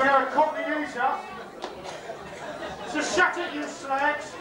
We are a company user. So shut it, you slags.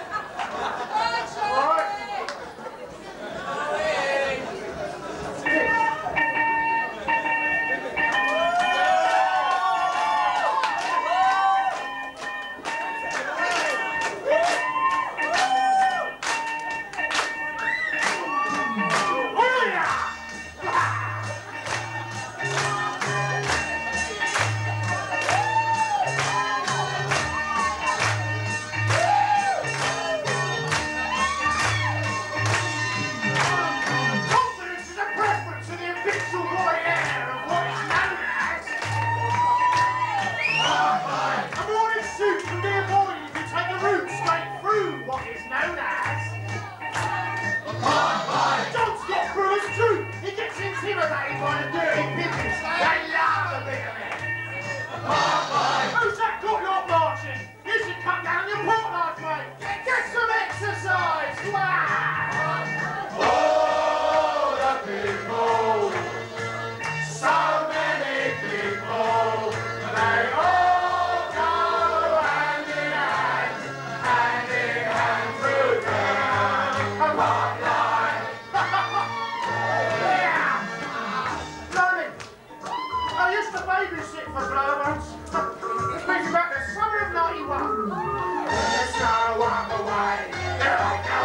want to do. for flowers. It brings back the summer of 91. The Star Walk Away. They're like